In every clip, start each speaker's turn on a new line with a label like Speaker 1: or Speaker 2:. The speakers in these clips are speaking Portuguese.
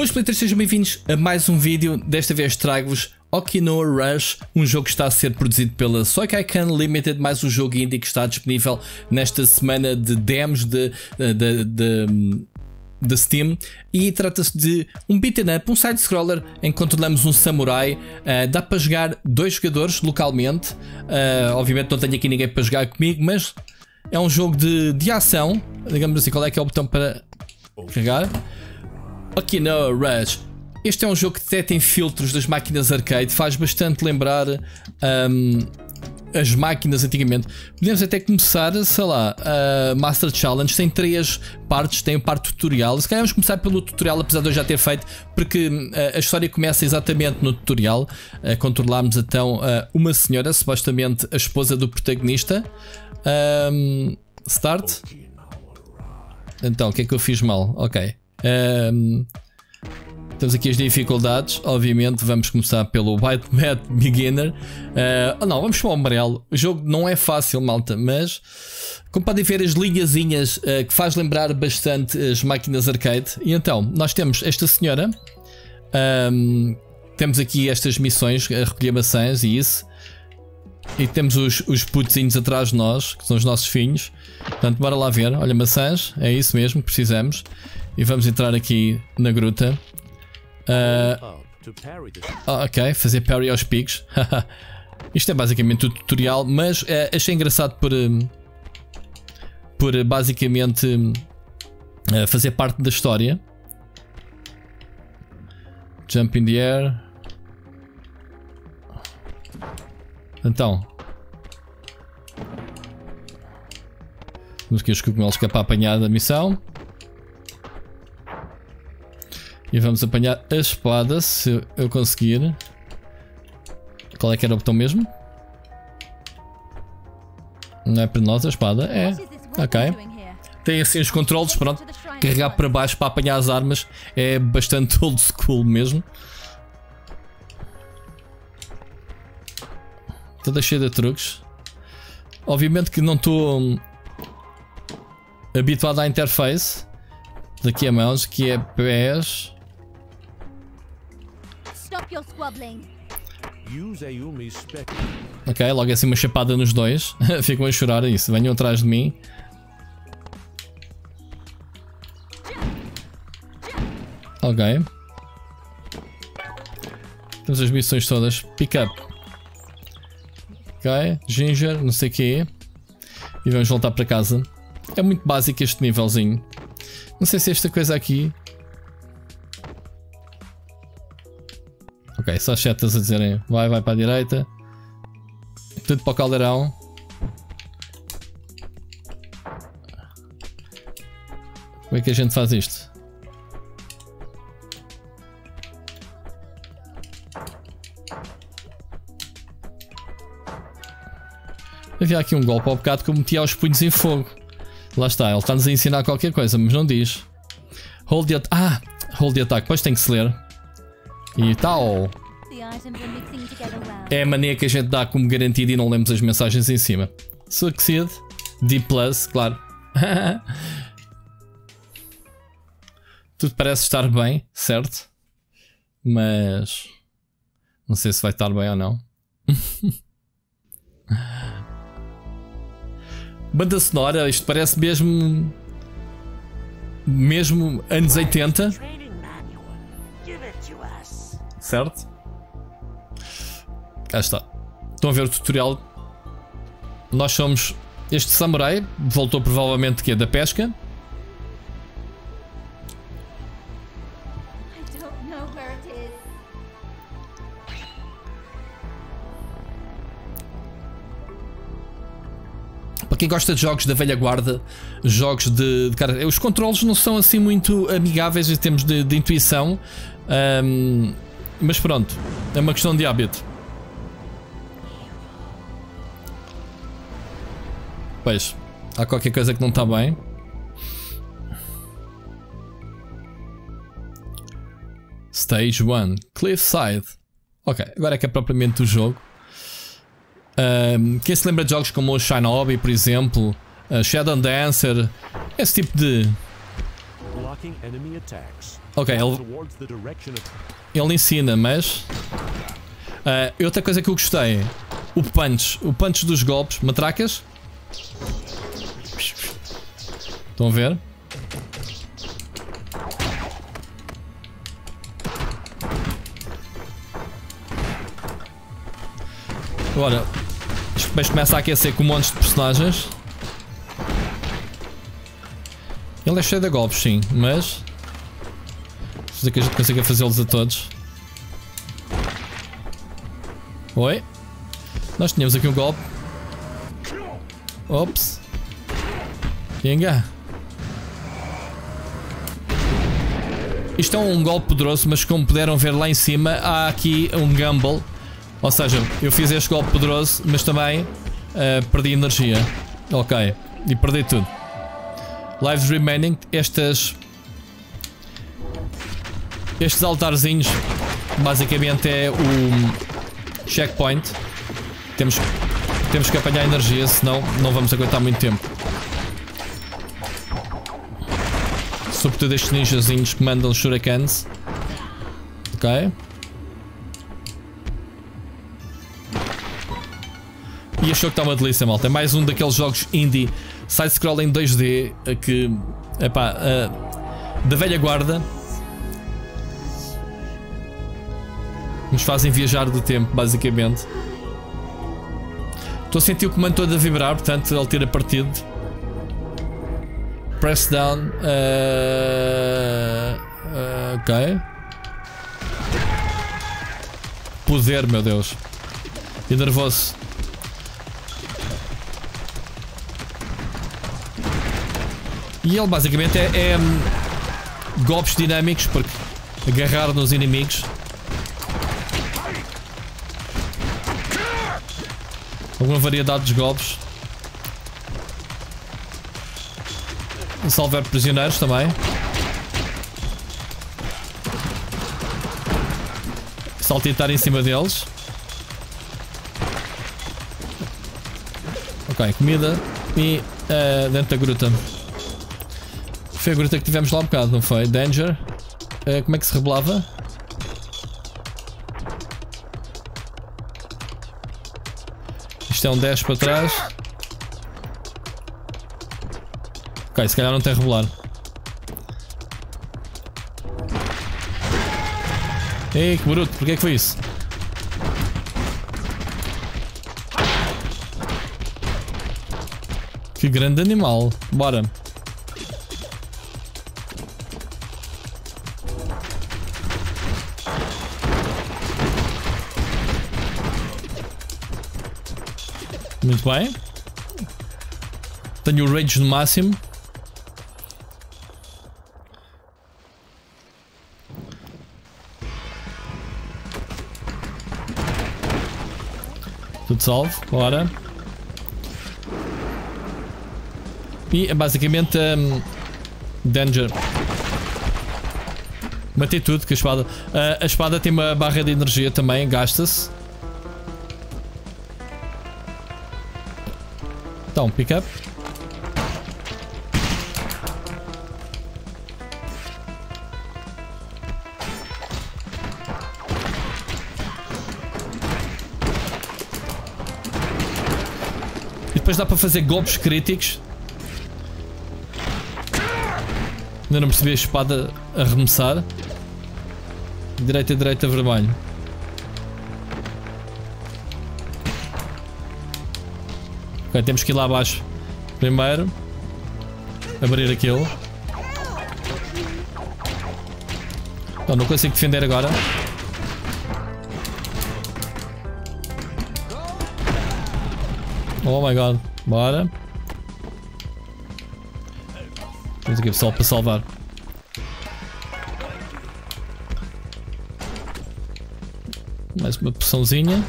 Speaker 1: Boas splitters, sejam bem-vindos a mais um vídeo. Desta vez trago-vos Okinoa Rush, um jogo que está a ser produzido pela Soikaikan Limited, mais um jogo indie que está disponível nesta semana de demos de, de, de, de Steam. E trata-se de um beat'em up, um side-scroller em que controlamos um samurai. Uh, dá para jogar dois jogadores localmente. Uh, obviamente não tenho aqui ninguém para jogar comigo, mas é um jogo de, de ação. Digamos assim, qual é que é o botão para carregar? Aqui no Rush. Este é um jogo que detecta em filtros das máquinas arcade, faz bastante lembrar um, as máquinas antigamente. Podemos até começar, sei lá, a Master Challenge tem três partes, tem a parte tutorial. Se calhar vamos começar pelo tutorial, apesar de eu já ter feito, porque uh, a história começa exatamente no tutorial. Uh, controlámos então uma senhora, supostamente a esposa do protagonista. Um, start. Então, o que é que eu fiz mal? Ok. Um, temos aqui as dificuldades. Obviamente, vamos começar pelo White Mat Beginner. Uh, não, vamos para o amarelo. O jogo não é fácil, malta, mas como podem ver, as linhazinhas uh, que faz lembrar bastante as máquinas arcade. E então, nós temos esta senhora. Um, temos aqui estas missões, a recolher maçãs e isso. E temos os, os atrás de nós, que são os nossos filhos. Portanto, bora lá ver. Olha, maçãs, é isso mesmo que precisamos. E vamos entrar aqui na gruta. Uh, ok, fazer parry aos picos. Isto é basicamente o tutorial, mas uh, achei engraçado por, uh, por basicamente uh, fazer parte da história. Jump in the air. Então. Temos aqui os cogumelos que é para apanhar da missão. E vamos apanhar a espada se eu conseguir. Qual é que era o botão mesmo? Não é para nós a espada? É. Ok. Tem assim os controles, pronto. Carregar para baixo para apanhar as armas é bastante old school mesmo. Toda cheia de truques. Obviamente que não estou hum, habituado à interface daqui a mãos, que é pés. Ok, logo assim uma chapada nos dois. Ficam a chorar isso. Venham atrás de mim. Ok. Temos as missões todas. Pick up. Ok. Ginger, não sei o que. E vamos voltar para casa. É muito básico este nívelzinho. Não sei se esta coisa aqui Ok, só setas a dizerem vai, vai para a direita. Tudo para o caldeirão. Como é que a gente faz isto? Havia aqui um golpe ao bocado que eu metia os punhos em fogo. Lá está, ele está-nos a ensinar qualquer coisa, mas não diz. Hold the Ah! Hold the attack, depois tem que se ler. E tal. É a mania que a gente dá como garantida e não lemos as mensagens em cima. Succeed. D plus, claro. Tudo parece estar bem, certo? Mas não sei se vai estar bem ou não. Banda sonora, isto parece mesmo. Mesmo anos 80 certo? Cá está. Estão a ver o tutorial. Nós somos este samurai, voltou provavelmente que é da pesca. Para quem gosta de jogos da velha guarda, jogos de, de cara, os controles não são assim muito amigáveis em termos de, de intuição. Um, mas pronto, é uma questão de hábito. Pois, há qualquer coisa que não está bem. Stage 1, Cliffside. Ok, agora é que é propriamente o jogo. Um, quem se lembra de jogos como o Shinobi, por exemplo, uh, Shadow Dancer, esse tipo de Ok, ele, ele ensina, mas. Uh, outra coisa que eu gostei: o punch. O punch dos golpes. Matracas. Estão a ver? Agora, depois começa a aquecer com um monte de personagens. Ele é cheio de golpes, sim, mas. Fazer que a gente consiga fazê-los a todos. Oi? Nós tínhamos aqui um golpe. Ops. Venga. Isto é um golpe poderoso, mas como puderam ver lá em cima, há aqui um gamble ou seja, eu fiz este golpe poderoso, mas também uh, perdi energia. Ok. E perdi tudo. Lives remaining. Estas. Estes altarzinhos basicamente é o checkpoint. Temos, temos que apanhar energia, senão não vamos aguentar muito tempo. Sobretudo estes ninjazinhos que mandam shurikens. Ok. E achou que está uma delícia, malta. É mais um daqueles jogos indie side-scroll em 2D que, epá, uh, da velha guarda. Nos fazem viajar do tempo, basicamente. Estou a sentir o comando todo a vibrar, portanto, ele ter a partido. Press down. Uh, ok. Poder, meu Deus. E nervoso. E ele basicamente é, é hum, golpes dinâmicos, porque agarrar nos inimigos. Alguma variedade de golpes. Salvar prisioneiros também. Saltitar em cima deles. Ok, comida e uh, dentro da gruta. Foi a gruta que tivemos lá um bocado, não foi? Danger. Uh, como é que se rebelava? Isto é um 10 para trás. Ok, se calhar não tem rebelar. Ei, que bruto, porquê que foi isso? Que grande animal. Bora. Muito bem. Tenho o rage no máximo. Tudo salvo, bora. E é basicamente um, Danger. Matei tudo com a espada. Uh, a espada tem uma barra de energia também, gasta-se. Então, pick up. E depois dá para fazer golpes críticos. Ainda não percebi a espada arremessar. Direita, direita, vermelho. Ok, temos que ir lá abaixo. Primeiro. Abrir aquilo. Não, não consigo defender agora. Oh my god. Bora. Temos aqui pessoal para salvar. Mais uma poçãozinha.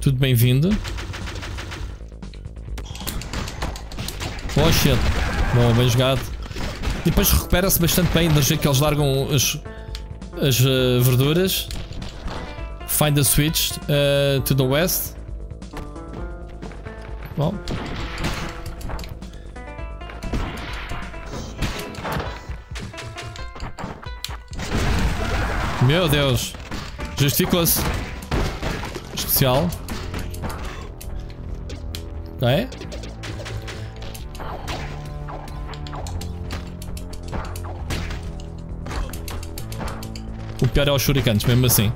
Speaker 1: Tudo bem-vindo. Oh. Bom, bem jogado. E depois recupera-se bastante bem a energia que eles largam as, as uh, verduras. Find the switch uh, to the west. Bom. Meu Deus. Gesticula-se. Especial. É? Pior é os shurikens, mesmo assim.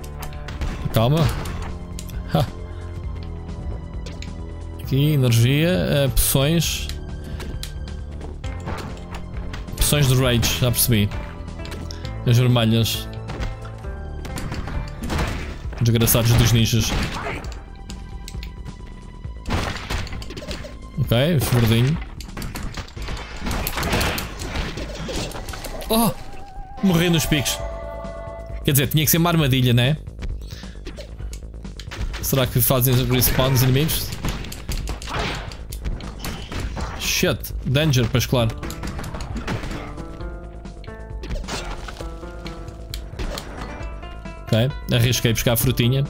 Speaker 1: Calma. Ha. Aqui, energia, uh, poções. Poções de rage, já percebi. As vermelhas. Desgraçados dos ninjas. Ok, verdinho. Oh! Morri nos picos. Quer dizer, tinha que ser uma armadilha, né? Será que fazem respawn os inimigos? Shit, danger, pois claro. Ok, arrisquei buscar a frutinha.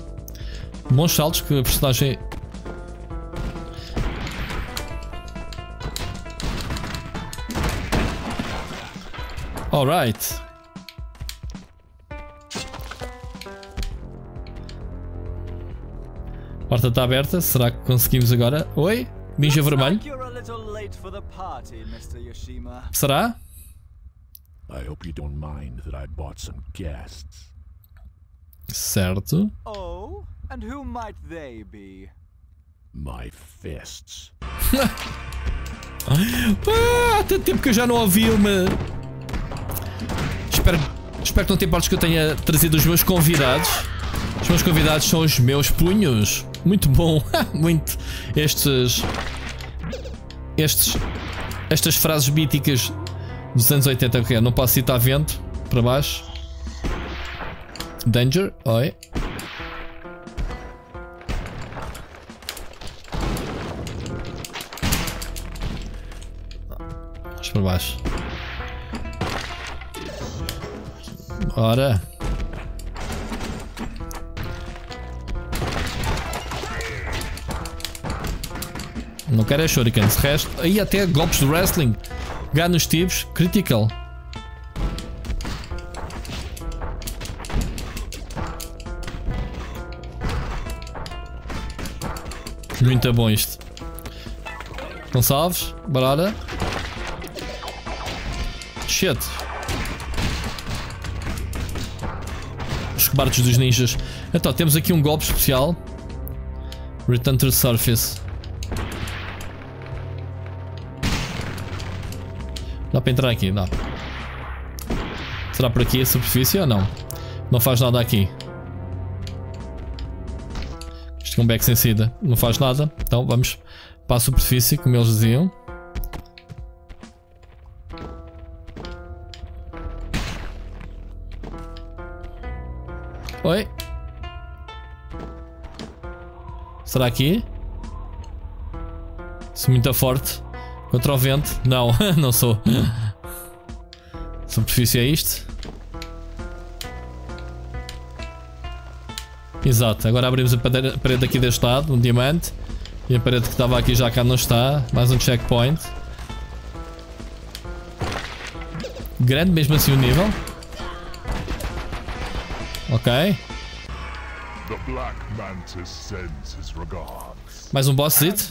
Speaker 1: Bons saltos que a personagem. Alright. Porta está aberta. Será que conseguimos agora? Oi? Ninja vermelho? Será? I hope you don't mind that I bought some guests. Certo. Oh, and who might they be? My fists. ah, há tanto tempo que eu já não ouvi uma. Espero, espero que não te importes que eu tenha trazido os meus convidados. Os meus convidados são os meus punhos. Muito bom. Muito. Estes. Estes. Estas frases míticas dos anos 80. Okay, não posso citar vento. Para baixo. Danger. Oi. Para baixo. Ora. Não quero é shurikens. Resto. Aí até golpes de wrestling. Pegar nos tipos. Critical. Muito bom isto. Gonçalves. Barada. Shit. Os rebartos dos ninjas. Então, temos aqui um golpe especial. Return to surface. Dá para entrar aqui? Dá. Será por aqui a superfície ou não? Não faz nada aqui. Isto é um back sem saída. Não faz nada. Então vamos para a superfície, como eles diziam. Oi. Será aqui? Sou muito forte. Contra o vento? Não, não sou. Superfície é isto. Exato, agora abrimos a parede aqui deste lado, um diamante. E a parede que estava aqui já cá não está. Mais um checkpoint. Grande mesmo assim o nível. Ok. Mais um boss hit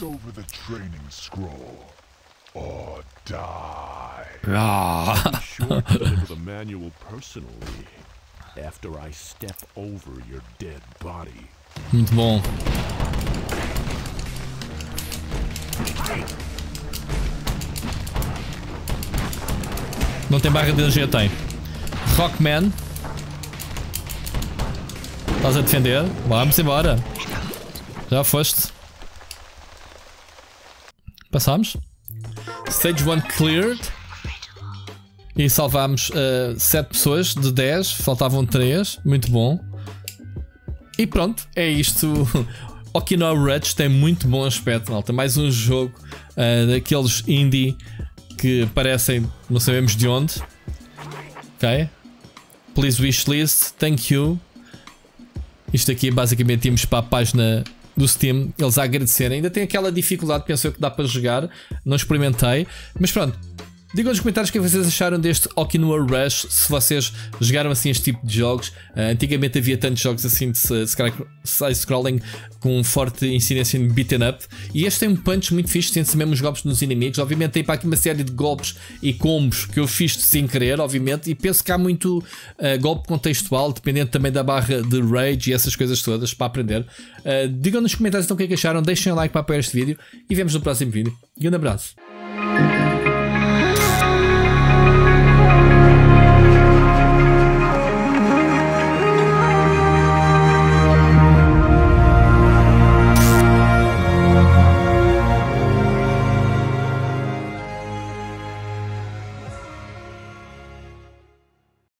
Speaker 1: or die. Ah. sure to deliver the manual personally after I step over your dead body. Muito bom. Não tem barra de energia, tem. Rockman. Estás a defender? Vamos embora. Já foste. Passamos? Stage 1 cleared. E salvámos uh, eh, 7 pessoas de 10, faltavam 3, muito bom. E pronto, é isto. Okinawa Rush tem muito bom aspecto, malta. Mais um jogo uh, daqueles indie que parecem, não sabemos de onde. Ok? Please wishlist, thank you. Isto aqui basicamente íamos para a página do Steam, eles a agradecerem. Ainda tem aquela dificuldade, penso eu que dá para jogar, não experimentei, mas pronto. Digam nos comentários o que vocês acharam deste Okinawa Rush, se vocês jogaram assim este tipo de jogos. Uh, antigamente havia tantos jogos assim de side-scrolling com forte incidência em beaten up. E este tem um punch muito fixe, tem-se mesmo os golpes nos inimigos. Obviamente tem para aqui uma série de golpes e combos que eu fiz sem querer, obviamente. E penso que há muito uh, golpe contextual, dependendo também da barra de rage e essas coisas todas para aprender. Uh, digam nos comentários então o que é que acharam, deixem um like para apoiar este vídeo e vemos no próximo vídeo. E um abraço.